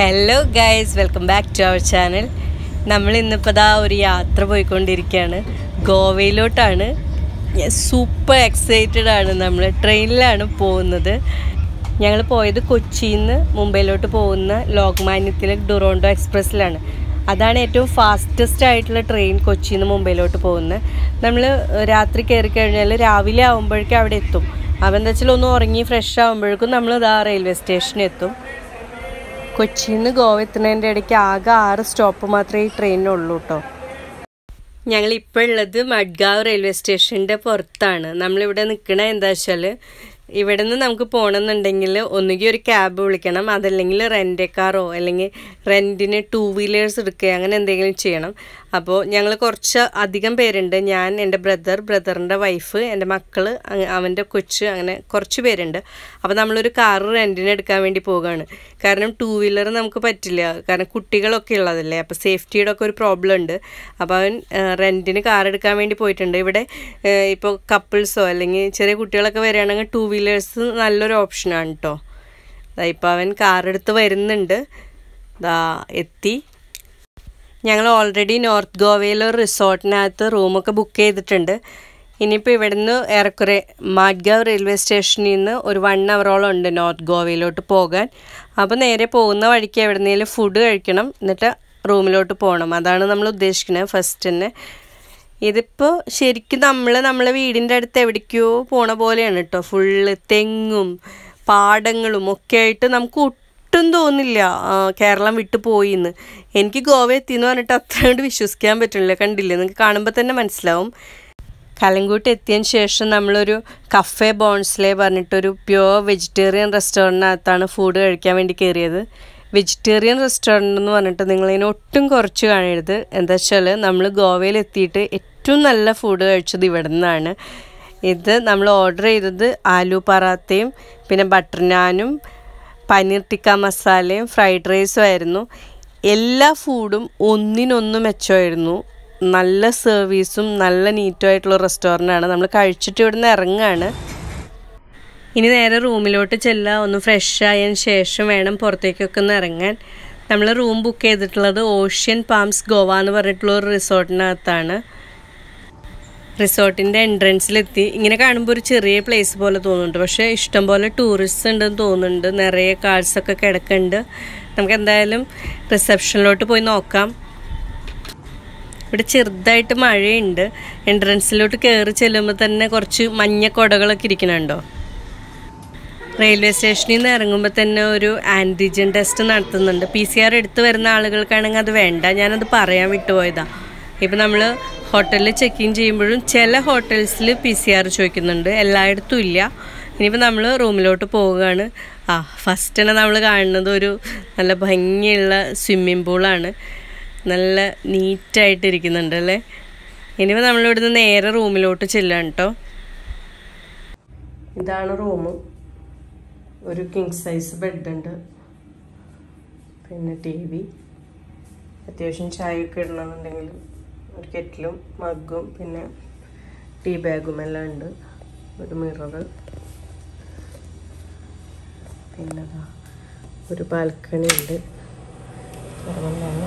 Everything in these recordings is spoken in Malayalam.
Hello guys welcome back to our channel നമ്മൾ ഇന്നിപ്പോൾ ദാ ഒരു യാത്ര പോയിക്കൊണ്ടിരിക്കുകയാണ്. ഗോവയിലോട്ടാണ്. സൂപ്പർ എക്സൈറ്റഡ് ആണ് നമ്മൾ ട്രെയിനിലാണ് പോകുന്നത്. ഞങ്ങൾ പോയത് കൊച്ചിയിൽ നിന്ന് മുംബൈയിലോട്ട് പോകുന്ന ലോക്മാന്യത്തിലെ ഡുറോണ്ടോ എക്സ്പ്രസ്സിലാണ് അതാണ് ഏറ്റവും ഫാസ്റ്റസ്റ്റ് ആയിട്ടുള്ള ട്രെയിൻ കൊച്ചിയിൽ നിന്ന് മുംബൈയിലോട്ട് പോകുന്നത് നമ്മൾ രാത്രി കയറി കഴിഞ്ഞാൽ രാവിലെ ആകുമ്പോഴേക്കും അവിടെ എത്തും. അപ്പം എന്താ വെച്ചാൽ ഒന്ന് ഉറങ്ങി ഫ്രഷ് ആകുമ്പോഴേക്കും നമ്മൾ ഇതാ റെയിൽവേ സ്റ്റേഷനിൽ എത്തും. കൊച്ചിയിൽ നിന്ന് ഗോവ ഇടയ്ക്ക് ആകെ ആറ് സ്റ്റോപ്പ് മാത്രമേ ഈ ട്രെയിനിനുള്ളൂ കേട്ടോ ഞങ്ങൾ ഇപ്പോൾ ഉള്ളത് മഡ്ഗാവ് റെയിൽവേ സ്റ്റേഷന്റെ പുറത്താണ്. നമ്മളിവിടെ നിൽക്കണ എന്താ വെച്ചാൽ ഇവിടെ നിന്ന് നമുക്ക് പോകണമെന്നുണ്ടെങ്കിൽ ഒന്നുകിൽ ഒരു ക്യാബ് വിളിക്കണം അതല്ലെങ്കിൽ റെന്റ് കാറോ അല്ലെങ്കിൽ റെന്റിന് ടൂ വീലേഴ്സ് എടുക്കുക അങ്ങനെ എന്തെങ്കിലും ചെയ്യണം. അപ്പോൾ ഞങ്ങൾ കുറച്ച് അധികം പേരുണ്ട്. ഞാൻ എന്റെ ബ്രദർ ബ്രദറിന്റെ വൈഫ് എന്റെ മക്കൾ അവന്റെ കൊച്ച് അങ്ങനെ കുറച്ച് പേരുണ്ട്. അപ്പോൾ നമ്മളൊരു കാറ് റെന്റിന് എടുക്കാൻ വേണ്ടി പോവുകയാണ് കാരണം ടൂ വീലർ നമുക്ക് പറ്റില്ല. കാരണം കുട്ടികളൊക്കെ ഉള്ളതല്ലേ. അപ്പോൾ സേഫ്റ്റിയുടെ ഒക്കെ ഒരു പ്രോബ്ലം ഉണ്ട്. അപ്പോൾ അവൻ റെന്റിന് കാർ എടുക്കാൻ വേണ്ടി പോയിട്ടുണ്ട്. ഇവിടെ ഇപ്പോൾ കപ്പിൾസോ അല്ലെങ്കിൽ ചെറിയ കുട്ടികളൊക്കെ വരികയാണെങ്കിൽ ടൂ വീലേഴ്സ് നല്ലൊരു ഓപ്ഷനാണ് കേട്ടോ ഇപ്പോൾ അവൻ കാർ എടുത്ത് വരുന്നുണ്ട്. ദാ എത്തി. ഞങ്ങൾ ഓൾറെഡി നോർത്ത് ഗോവയിൽ ഒരു റിസോർട്ടിനകത്ത് റൂമൊക്കെ ബുക്ക് ചെയ്തിട്ടുണ്ട്. ഇനിയിപ്പോൾ ഇവിടുന്ന് ഏറെക്കുറെ മാഡ്ഗാവ് റെയിൽവേ സ്റ്റേഷനിൽ നിന്ന് ഒരു വൺ അവറോളം ഉണ്ട് നോർത്ത് ഗോവയിലോട്ട് പോകാൻ. അപ്പോൾ നേരെ പോകുന്ന വഴിക്ക് എവിടെന്നെങ്കിലും ഫുഡ് കഴിക്കണം എന്നിട്ട് റൂമിലോട്ട് പോകണം. അതാണ് നമ്മൾ ഉദ്ദേശിക്കുന്നത് ഫസ്റ്റ് തന്നെ. ഇതിപ്പോൾ ശരിക്കും നമ്മൾ നമ്മളെ വീടിന്റെ അടുത്ത് എവിടേക്കോ പോണ പോലെയാണ് കേട്ടോ ഫുള്ള് തെങ്ങും പാടങ്ങളും ഒക്കെ ആയിട്ട് നമുക്ക് ഒട്ടും തോന്നില്ല. കേരളം വിട്ടു പോയി എന്ന് എനിക്ക് ഗോവ എത്തിയെന്ന് പറഞ്ഞിട്ട് അത്ര കണ്ട് വിശ്വസിക്കാൻ പറ്റുന്നില്ല. കണ്ടില്ലേ? നിങ്ങൾക്ക് കാണുമ്പോൾ തന്നെ മനസ്സിലാവും. കലങ്കൂട്ട് എത്തിയതിന് ശേഷം നമ്മളൊരു കഫേ ബോൺസ്ലേ പറഞ്ഞിട്ടൊരു പ്യുവർ വെജിറ്റേറിയൻ റെസ്റ്റോറന്റിനകത്താണ് ഫുഡ് കഴിക്കാൻ വേണ്ടി കയറിയത് വെജിറ്റേറിയൻ റെസ്റ്റോറന്റ് എന്ന് പറഞ്ഞിട്ട് നിങ്ങളിതിനെ ഒട്ടും കുറച്ച് കാണരുത്. എന്താ വെച്ചാൽ നമ്മൾ ഗോവയിൽ എത്തിയിട്ട് ഏറ്റവും നല്ല ഫുഡ് കഴിച്ചത് ഇവിടെ നിന്നാണ് ഇത് നമ്മൾ ഓർഡർ ചെയ്തത് ആലു പറാത്തയും പിന്നെ ബട്ടർ നാനും പനീർ ടിക്ക മസാലയും ഫ്രൈഡ് റൈസും ആയിരുന്നു. എല്ലാ ഫുഡും ഒന്നിനൊന്ന് മെച്ചമായിരുന്നു നല്ല സർവീസും നല്ല നീറ്റുമായിട്ടുള്ള റെസ്റ്റോറന്റാണ് നമ്മൾ കഴിച്ചിട്ട് ഇവിടുന്ന് ഇറങ്ങുകയാണ് ഇനി നേരെ റൂമിലോട്ട് ചെല്ലുക ഒന്ന് ഫ്രഷ് ആയതിന് ശേഷം വേണം പുറത്തേക്കൊക്കെ ഒന്ന് ഇറങ്ങാൻ. നമ്മൾ റൂം ബുക്ക് ചെയ്തിട്ടുള്ളത് ഓഷ്യൻ പാംസ് ഗോവ എന്ന് പറഞ്ഞിട്ടുള്ള ഒരു റിസോർട്ടിനകത്താണ് റിസോർട്ടിന്റെ എൻട്രൻസിലെത്തി. ഇങ്ങനെ കാണുമ്പോൾ ഒരു ചെറിയ പ്ലേസ് പോലെ തോന്നുന്നുണ്ട്. പക്ഷേ ഇഷ്ടംപോലെ ടൂറിസ്റ്റ് ഉണ്ടെന്ന് തോന്നുന്നുണ്ട്. നിറയെ കാഴ്സൊക്കെ കിടക്കുന്നുണ്ട്. നമുക്ക് എന്തായാലും റിസപ്ഷനിലോട്ട് പോയി നോക്കാം. ഇവിടെ ചെറുതായിട്ട് മഴയുണ്ട്. എൻട്രൻസിലോട്ട് കയറി ചെല്ലുമ്പോൾ തന്നെ കുറച്ച് മഞ്ഞ കുടകളൊക്കെ ഇരിക്കണുണ്ടോ റെയിൽവേ സ്റ്റേഷനിൽ നിന്ന് ഇറങ്ങുമ്പോൾ തന്നെ ഒരു ആന്റിജൻ ടെസ്റ്റ് നടത്തുന്നുണ്ട്. പി സി ആർ എടുത്ത് വരുന്ന ആളുകൾക്കാണെങ്കിൽ അത് വേണ്ട. ഞാനത് പറയാൻ വിട്ടുപോയതാണ് ഇപ്പം നമ്മൾ ഹോട്ടലിൽ ചെക്ക് ഇൻ ചെയ്യുമ്പോഴും ചില ഹോട്ടൽസിൽ പി സി ആർ ചോദിക്കുന്നുണ്ട്. എല്ലായിടത്തും ഇല്ല. ഇനിയിപ്പോൾ നമ്മൾ റൂമിലോട്ട് പോവുകയാണ്. ആ ഫസ്റ്റ് തന്നെ നമ്മൾ കാണുന്നത് ഒരു നല്ല ഭംഗിയുള്ള സ്വിമ്മിംഗ് പൂളാണ് നല്ല നീറ്റായിട്ടിരിക്കുന്നുണ്ട് അല്ലേ? ഇനിയിപ്പോൾ നമ്മളിവിടുന്ന് നേരെ റൂമിലോട്ട് ചെല്ലാണ് കേട്ടോ ഇതാണ് റൂം ഒരു കിങ് സൈസ് ബെഡുണ്ട് പിന്നെ ടി വി അത്യാവശ്യം ചായയൊക്കെ ഇടണമെന്നുണ്ടെങ്കിൽ ഒരു കെറ്റിലും മഗ്ഗും പിന്നെ ടീ ബാഗും എല്ലാം ഉണ്ട്. ഒരു മിററ് പിന്നെ ഒരു ബാൽക്കണി ഉണ്ട്. അതുകൊണ്ടാണ്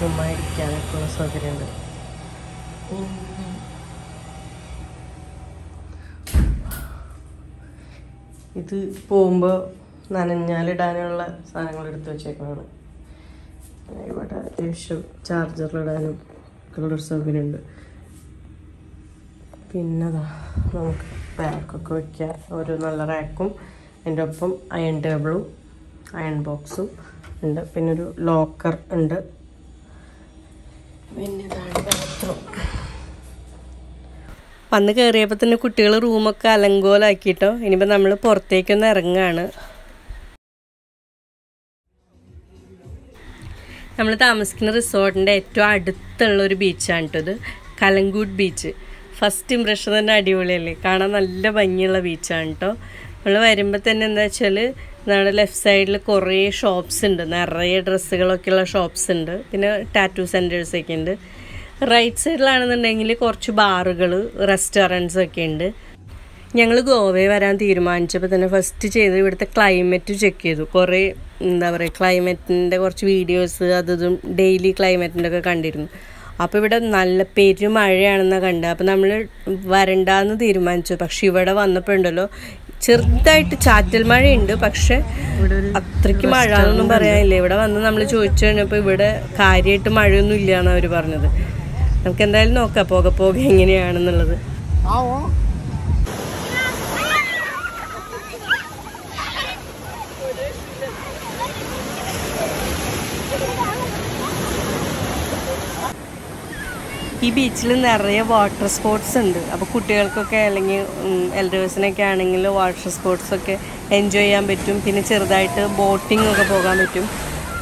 ചുമ്മാ ഇരിക്കാനൊക്കെ ഉള്ള സൗകര്യമുണ്ട്. ഇത് പോകുമ്പോൾ നനഞ്ഞാലിടാനുള്ള സാധനങ്ങൾ എടുത്തു വെച്ചേക്കുന്നതാണ് ഇവിടെ അത്യാവശ്യം ചാർജറിലിടാനും കളർ സൗകര്യമുണ്ട്. പിന്നെ നമുക്ക് ബാഗൊക്കെ വയ്ക്കാം ഒരു നല്ല റാക്കും അതിന്റെ ഒപ്പം അയൺ ടേബിളും അയൺ ബോക്സും ഉണ്ട്. പിന്നെ ഒരു ലോക്കർ ഉണ്ട് പിന്നെ ബാത്റൂം വന്ന് കയറിയപ്പോൾ തന്നെ കുട്ടികൾ റൂമൊക്കെ അലങ്കോലാക്കിയിട്ടോ ഇനിയിപ്പോൾ നമ്മൾ പുറത്തേക്കൊന്ന് ഇറങ്ങുകയാണ് നമ്മൾ താമസിക്കുന്ന റിസോർട്ടിന്റെ ഏറ്റവും അടുത്തുള്ള ഒരു ബീച്ചാണ് കേട്ടോ ഇത്. കലങ്കൂട്ട് ബീച്ച്. ഫസ്റ്റ് ഇംപ്രഷൻ തന്നെ അടിപൊളിയല്ലേ? കാണാൻ നല്ല ഭംഗിയുള്ള ബീച്ചാണ് കേട്ടോ നമ്മൾ വരുമ്പോൾ തന്നെ എന്താ വെച്ചാൽ നമ്മുടെ ലെഫ്റ്റ് സൈഡിൽ കുറേ ഷോപ്സ് ഉണ്ട്. നിറയെ ഡ്രസ്സുകളൊക്കെയുള്ള ഷോപ്സ് ഉണ്ട്. പിന്നെ ടാറ്റു സെന്റേഴ്സൊക്കെ ഉണ്ട്. റൈറ്റ് സൈഡിലാണെന്നുണ്ടെങ്കിൽ കുറച്ച് ബാറുകൾ റെസ്റ്റോറന്റ്സ് ഒക്കെ ഉണ്ട്. ഞങ്ങൾ ഗോവയിൽ വരാൻ തീരുമാനിച്ചപ്പോൾ തന്നെ ഫസ്റ്റ് ചെയ്ത് ഇവിടുത്തെ ക്ലൈമറ്റ് ചെക്ക് ചെയ്തു. കുറേ എന്താ പറയുക ക്ലൈമറ്റിന്റെ കുറച്ച് വീഡിയോസ് അതും ഡെയിലി ക്ലൈമറ്റിന്റെ ഒക്കെ കണ്ടിരുന്നു. അപ്പോൾ ഇവിടെ നല്ല പെരുമഴയാണെന്നാണ് കണ്ടത്. അപ്പോൾ നമ്മൾ വരണ്ടാന്ന് തീരുമാനിച്ചു. പക്ഷെ ഇവിടെ വന്നപ്പോൾ ഉണ്ടല്ലോ ചെറുതായിട്ട് ചാറ്റൽ മഴയുണ്ട്. പക്ഷെ അത്രയ്ക്ക് മഴ എന്നൊന്നും പറയാനില്ല? ഇവിടെ വന്ന് നമ്മൾ ചോദിച്ചു കഴിഞ്ഞപ്പോൾ ഇവിടെ കാര്യമായിട്ട് മഴയൊന്നും ഇല്ല എന്നാണ് അവർ പറഞ്ഞത്. നമുക്ക് എന്തായാലും നോക്കാം പോകെ പോകെ എങ്ങനെയാണെന്നുള്ളത്. ഈ ബീച്ചിൽ നിറയെ വാട്ടർ സ്പോർട്സ് ഉണ്ട്. അപ്പോൾ കുട്ടികൾക്കൊക്കെ അല്ലെങ്കിൽ എൽഡേഴ്സിനൊക്കെ ആണെങ്കിൽ വാട്ടർ സ്പോർട്സ് ഒക്കെ എൻജോയ് ചെയ്യാൻ പറ്റും. പിന്നെ ചെറുതായിട്ട് ബോട്ടിംഗ് ഒക്കെ പോകാൻ പറ്റും.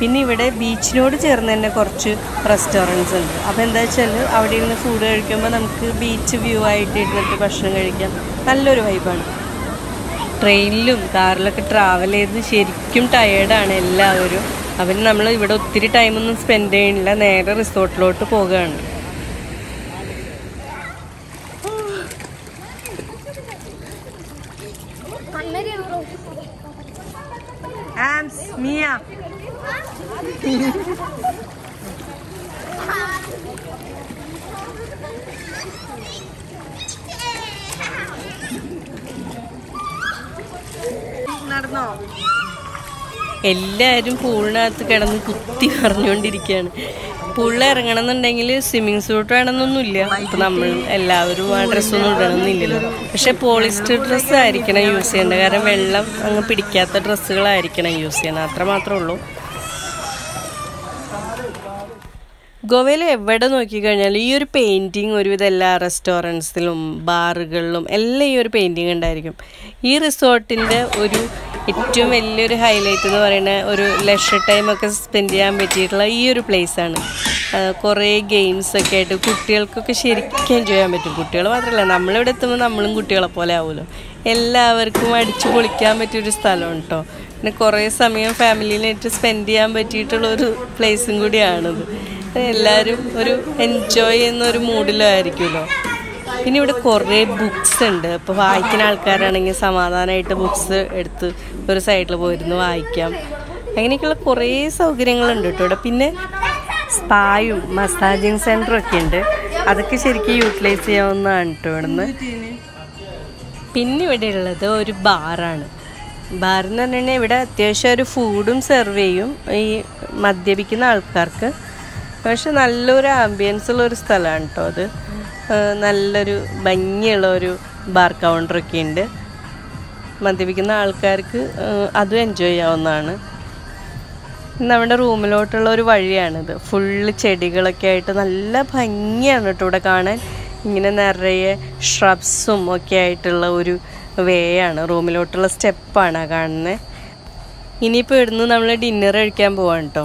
പിന്നെ ഇവിടെ ബീച്ചിനോട് ചേർന്ന് തന്നെ കുറച്ച് റെസ്റ്റോറന്റ്സ് ഉണ്ട്. അപ്പോൾ എന്താ വെച്ചാൽ അവിടെ ഇരുന്ന് ഫുഡ് കഴിക്കുമ്പോൾ നമുക്ക് ബീച്ച് വ്യൂ ആയിട്ട് ഇരുന്നിട്ട് ഭക്ഷണം കഴിക്കാം. നല്ലൊരു വൈബാണ് ട്രെയിനിലും കാറിലൊക്കെ ട്രാവൽ ചെയ്ത് ശരിക്കും ടയേർഡാണ് എല്ലാവരും. അപ്പം നമ്മൾ ഇവിടെ ഒത്തിരി ടൈമൊന്നും സ്പെൻഡ് ചെയ്യണില്ല. നേരെ റിസോർട്ടിലോട്ട് പോകുകയാണ് എല്ലാവരും പൂളിനകത്ത് കിടന്ന് കുത്തി പറഞ്ഞുകൊണ്ടിരിക്കുകയാണ്. പൂളിൽ ഇറങ്ങണം എന്നുണ്ടെങ്കിൽ സ്വിമ്മിങ് സൂട്ട് വേണമെന്നൊന്നുമില്ല. ഇപ്പൊ നമ്മൾ എല്ലാവരും ആ ഡ്രസ്സൊന്നും ഇടണമെന്നില്ലല്ലോ. പക്ഷെ പോളിസ്റ്റർ ഡ്രസ്സ് ആയിരിക്കണം യൂസ് ചെയ്യേണ്ടത്. കാരണം വെള്ളം അങ്ങ് പിടിക്കാത്ത ഡ്രസ്സുകളായിരിക്കണം യൂസ് ചെയ്യണം അത്ര മാത്രമേ ഉള്ളൂ. ഗോവയിൽ എവിടെ നോക്കിക്കഴിഞ്ഞാലും ഈ ഒരു പെയിന്റിങ് ഒരുവിധം എല്ലാ റെസ്റ്റോറന്റ്സിലും ബാറുകളിലും എല്ലാം ഈ ഒരു പെയിന്റിങ് ഉണ്ടായിരിക്കും. ഈ റിസോർട്ടിന്റെ ഒരു ഏറ്റവും വലിയൊരു ഹൈലൈറ്റ് എന്ന് പറയുന്ന ഒരു ലെഷർ ഒക്കെ സ്പെൻഡ് ചെയ്യാൻ പറ്റിയിട്ടുള്ള ഈ ഒരു പ്ലേസാണ് കുറേ ഗെയിംസ് ഒക്കെ ആയിട്ട് കുട്ടികൾക്കൊക്കെ ശരിക്കും എൻജോയ് ചെയ്യാൻ പറ്റും. കുട്ടികൾ മാത്രമല്ല നമ്മളിവിടെ എത്തുമ്പോൾ നമ്മളും കുട്ടികളെ പോലെ ആവുമല്ലോ. എല്ലാവർക്കും അടിച്ചു പൊളിക്കാൻ പറ്റിയൊരു സ്ഥലമാണ് കേട്ടോ പിന്നെ കുറേ സമയം ഫാമിലിയിലായിട്ട് സ്പെൻഡ് ചെയ്യാൻ പറ്റിയിട്ടുള്ള ഒരു പ്ലേസും കൂടിയാണിത്. എല്ലാവരും ഒരു എൻജോയ് ചെയ്യുന്ന ഒരു മൂഡിലായിരിക്കുമല്ലോ പിന്നെ ഇവിടെ കുറേ ബുക്സ് ഉണ്ട്. ഇപ്പോൾ വായിക്കുന്ന ആൾക്കാരാണെങ്കിൽ സമാധാനമായിട്ട് ബുക്സ് എടുത്ത് ഒരു സൈഡിൽ പോയിരുന്ന് വായിക്കാം. അങ്ങനെയൊക്കെയുള്ള കുറേ സൗകര്യങ്ങളുണ്ട് കേട്ടോ ഇവിടെ. പിന്നെ സ്പായും മസാജിങ് സെന്ററും ഒക്കെ ഉണ്ട്. അതൊക്കെ ശരിക്കും യൂട്ടിലൈസ് ചെയ്യാവുന്നതാണ് കേട്ടോ ഇവിടുന്ന്. പിന്നെ ഇവിടെ ഉള്ളത് ഒരു ബാറാണ് ബാർ എന്ന് പറഞ്ഞു ഇവിടെ അത്യാവശ്യം ഒരു ഫുഡും സെർവ് ചെയ്യും. ഈ മദ്യപിക്കുന്ന ആൾക്കാർക്ക്. പക്ഷെ നല്ലൊരു ആംബിയൻസ് ഉള്ള ഒരു സ്ഥലമാണ് കേട്ടോ അത്. നല്ലൊരു ഭംഗിയുള്ള ഒരു ബാർ കൗണ്ടറൊക്കെ ഉണ്ട്. മദ്യപിക്കുന്ന ആൾക്കാർക്ക് അതും എൻജോയ് ചെയ്യാവുന്നതാണ്. നമ്മുടെ റൂമിലോട്ടുള്ള ഒരു വഴിയാണിത്. ഫുള്ള് ചെടികളൊക്കെ ആയിട്ട് നല്ല ഭംഗിയാണ് കേട്ടോ ഇവിടെ കാണാൻ. ഇങ്ങനെ നിറയെ ഷ്രബ്സും ഒക്കെ ആയിട്ടുള്ള ഒരു വേ ആണ് റൂമിലോട്ടുള്ള സ്റ്റെപ്പാണ് കാണുന്നത് ഇനിയിപ്പോൾ ഇവിടുന്ന് നമ്മൾ ഡിന്നർ കഴിക്കാൻ പോവാണ് കേട്ടോ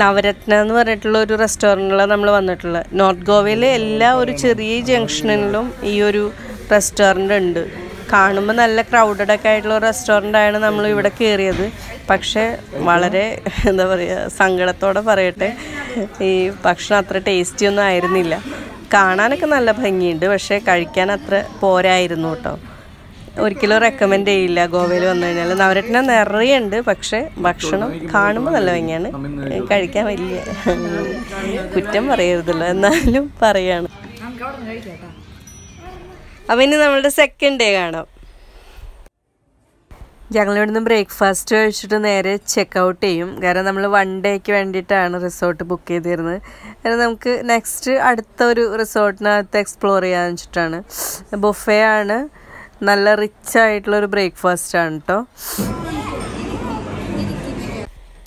നവരത്ന എന്ന് പറഞ്ഞിട്ടുള്ള ഒരു റെസ്റ്റോറന്റിലാണ് നമ്മൾ വന്നിട്ടുള്ളത്. നോർത്ത് ഗോവയിലെ എല്ലാ ഒരു ചെറിയ ജംഗ്ഷനിലും ഈ ഒരു റെസ്റ്റോറന്റ് ഉണ്ട്. കാണുമ്പോൾ നല്ല ക്രൗഡഡ് ഒക്കെ ആയിട്ടുള്ള റെസ്റ്റോറന്റ് ആണ് നമ്മൾ ഇവിടെ കയറിയത് പക്ഷേ വളരെ എന്താ പറയുക സങ്കടത്തോടെ പറയട്ടെ ഈ ഭക്ഷണം അത്ര ടേസ്റ്റി ഒന്നും ആയിരുന്നില്ല. കാണാനൊക്കെ നല്ല ഭംഗിയുണ്ട് പക്ഷേ കഴിക്കാൻ അത്ര പോരായിരുന്നു കേട്ടോ. ഒരിക്കലും റെക്കമെൻഡ് ചെയ്യില്ല. ഗോവയിൽ വന്നു കഴിഞ്ഞാൽ. നവരത്ന നിറയെ ഉണ്ട് പക്ഷെ ഭക്ഷണം കാണുമ്പോൾ നല്ല ഭംഗിയാണ്. കഴിക്കാൻ വലിയ കുറ്റം പറയരുതല്ലോ എന്നാലും പറയാണ്. അപ്പം ഇനി നമ്മളുടെ സെക്കൻഡ് ഡേ കാണാം. ഞങ്ങൾ ഇവിടുന്ന് ബ്രേക്ക്ഫാസ്റ്റ് കഴിച്ചിട്ട് നേരെ ചെക്ക് ഔട്ട് ചെയ്യും. കാരണം നമ്മൾ വൺ ഡേക്ക് വേണ്ടിയിട്ടാണ് റിസോർട്ട് ബുക്ക് ചെയ്തിരുന്നത്. കാരണം നമുക്ക് നെക്സ്റ്റ് അടുത്ത ഒരു റിസോർട്ടിനകത്ത് എക്സ്പ്ലോർ ചെയ്യാന്ന് വെച്ചിട്ടാണ്. ബുഫേ ആണ്. നല്ല റിച്ച് ആയിട്ടുള്ള ഒരു ബ്രേക്ക്ഫാസ്റ്റ് ആണ് കേട്ടോ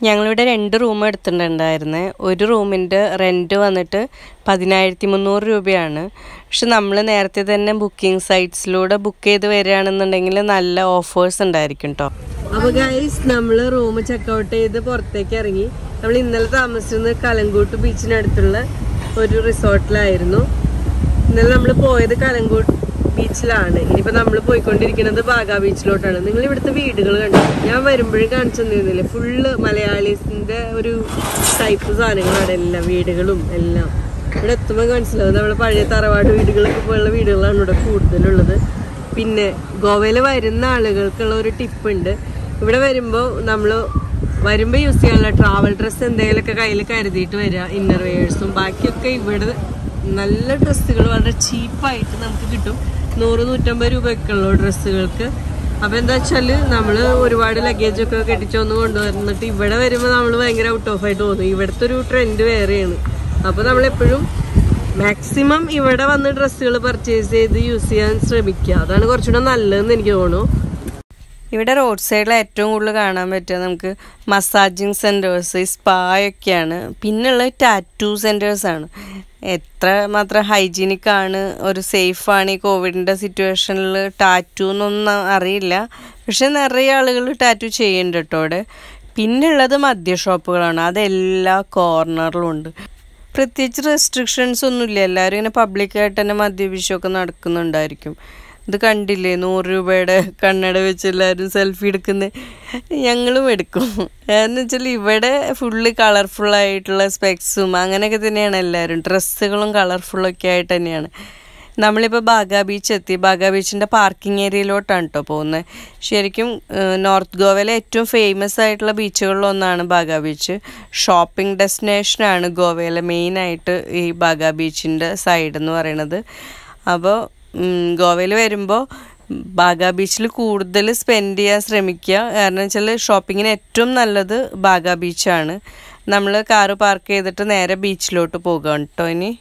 ഞങ്ങളിവിടെ രണ്ട് റൂം എടുത്തിട്ടുണ്ടായിരുന്നു. ഒരു റൂമിന്റെ റെന്റ് വന്നിട്ട് പതിനായിരത്തി മുന്നൂറ് രൂപയാണ്. പക്ഷെ നമ്മൾ നേരത്തെ തന്നെ ബുക്കിംഗ് സൈറ്റ്സിലൂടെ ബുക്ക് ചെയ്ത് വരികയാണെന്നുണ്ടെങ്കിൽ നല്ല ഓഫേഴ്സ് ഉണ്ടായിരിക്കും കേട്ടോ അപ്പോൾ ഗൈസ് നമ്മൾ റൂം ചെക്കൗട്ട് ചെയ്ത് പുറത്തേക്ക് ഇറങ്ങി. നമ്മൾ ഇന്നലെ താമസിച്ചിരുന്നത് കലങ്കൂട്ട് ബീച്ചിനടുത്തുള്ള ഒരു റിസോർട്ടിലായിരുന്നു ഇന്നലെ നമ്മൾ പോയത് കലങ്കൂട്ട് ബീച്ചിലാണ് ഇനിയിപ്പോ നമ്മൾ പോയിക്കൊണ്ടിരിക്കുന്നത് ബാഗ ബീച്ചിലോട്ടാണ് നിങ്ങൾ ഇവിടുത്തെ വീടുകൾ കണ്ടു? ഞാൻ വരുമ്പോഴും കാണിച്ചു തന്നിരുന്നില്ലേ? ഫുള്ള് മലയാളീസിന്റെ ഒരു ടൈപ്പ് സാധനങ്ങളാണ് എല്ലാം വീടുകളും എല്ലാം. ഇവിടെ എത്തുമ്പോൾ മനസ്സിലാവും നമ്മുടെ പഴയ തറവാട് വീടുകളൊക്കെ പോലുള്ള വീടുകളാണ് ഇവിടെ കൂടുതലുള്ളത്. പിന്നെ ഗോവയിൽ വരുന്ന ആളുകൾക്കുള്ള ഒരു ടിപ്പ് ഉണ്ട്. ഇവിടെ വരുമ്പോൾ നമ്മൾ വരുമ്പോൾ യൂസ് ചെയ്യാനുള്ള ട്രാവൽ ഡ്രസ്സ് എന്തെങ്കിലുമൊക്കെ കയ്യിൽ കരുതിയിട്ട് വരിക ഇന്നർ വെയേഴ്സും ബാക്കിയൊക്കെ ഇവിടെ നല്ല ഡ്രസ്സുകൾ വളരെ ചീപ്പായിട്ട് നമുക്ക് കിട്ടും. നൂറ് നൂറ്റമ്പത് രൂപയൊക്കെ ഡ്രസ്സുകൾക്ക്. അപ്പോൾ എന്താ വെച്ചാൽ നമ്മൾ ഒരുപാട് ലഗേജ് ഒക്കെ കെട്ടിച്ചൊന്ന് കൊണ്ടുവന്നിട്ട് ഇവിടെ വരുമ്പോൾ നമ്മൾ ഭയങ്കര ഔട്ട് ഓഫ് ആയിട്ട് തോന്നും. ഇവിടുത്തെ ഒരു ട്രെൻഡ് വേറെയാണ്. അപ്പോൾ നമ്മളെപ്പോഴും മാക്സിമം ഇവിടെ വന്ന് ഡ്രസ്സുകൾ പർച്ചേസ് ചെയ്ത് യൂസ് ചെയ്യാൻ ശ്രമിക്കുക. അതാണ് കുറച്ചുകൂടെ നല്ലതെന്ന് എനിക്ക് തോന്നുന്നു. ഇവിടെ റോഡ് സൈഡിൽ ഏറ്റവും കൂടുതൽ കാണാൻ പറ്റുക നമുക്ക് മസാജിങ് സെന്റേഴ്സ് സ്പായൊക്കെയാണ് പിന്നെയുള്ള ടാറ്റു സെന്റേഴ്സാണ് എത്ര മാത്രം ഹൈജീനിക് ആണ് ഒരു സേഫ് ആണ് ഈ കോവിഡിന്റെ സിറ്റുവേഷനിൽ ടാറ്റു എന്നൊന്നും അറിയില്ല. പക്ഷെ നിറയെ ആളുകൾ ടാറ്റു ചെയ്യുന്നുണ്ട് കേട്ടോ അവിടെ. പിന്നുള്ളത് മദ്യ ഷോപ്പുകളാണ്. അതെല്ലാ കോർണറിലും ഉണ്ട്. പ്രത്യേകിച്ച് റെസ്ട്രിക്ഷൻസ് ഒന്നുമില്ല. എല്ലാവരും ഇങ്ങനെ പബ്ലിക്കായിട്ട് തന്നെ മദ്യപിച്ചൊക്കെ നടക്കുന്നുണ്ടായിരിക്കും. ഇത് കണ്ടില്ലേ? നൂറ് രൂപയുടെ കണ്ണട വെച്ച് എല്ലാവരും സെൽഫി എടുക്കുന്നത് ഞങ്ങളും എടുക്കും. എന്ന് വെച്ചാൽ ഇവിടെ ഫുള്ള് കളർഫുള്ളായിട്ടുള്ള സ്പെക്സും അങ്ങനെയൊക്കെ തന്നെയാണ് എല്ലാവരും ഡ്രസ്സുകളും കളർഫുള്ളൊക്കെ ആയിട്ട് തന്നെയാണ്. നമ്മളിപ്പോൾ ബാഗ ബീച്ച് എത്തി. ബാഗ ബീച്ചിന്റെ പാർക്കിംഗ് ഏരിയയിലോട്ടാണ് കേട്ടോ പോകുന്നത് ശരിക്കും നോർത്ത് ഗോവയിലെ ഏറ്റവും ഫേമസ് ആയിട്ടുള്ള ബീച്ചുകളിലൊന്നാണ് ബാഗ ബീച്ച് ഷോപ്പിംഗ് ഡെസ്റ്റിനേഷനാണ് ഗോവയിലെ മെയിനായിട്ട് ഈ ബാഗ ബീച്ചിന്റെ സൈഡ് എന്ന് പറയുന്നത്. അപ്പോൾ ഗോവയിൽ വരുമ്പോൾ ബാഗ ബീച്ചിൽ കൂടുതൽ സ്പെൻഡ് ചെയ്യാൻ ശ്രമിക്കുക കാരണം വെച്ചാൽ ഷോപ്പിങ്ങിന് ഏറ്റവും നല്ലത് ബാഗ ബീച്ചാണ്. നമ്മൾ കാറ് പാർക്ക് ചെയ്തിട്ട് നേരെ ബീച്ചിലോട്ട് പോകുക കേട്ടോ ഇനി.